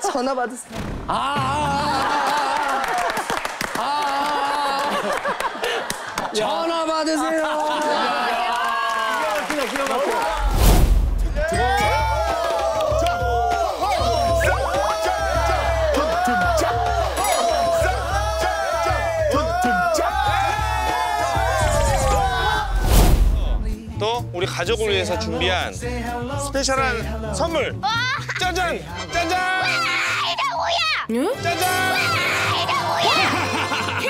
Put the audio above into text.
전화 받으세요. 전화 받으세요. 또 우리 가족을 위해서 준비한 스페셜한 선물. 站住站住哇黑头乌鸦嗯站住哇黑头乌鸦哈哈哈哈哈哈哈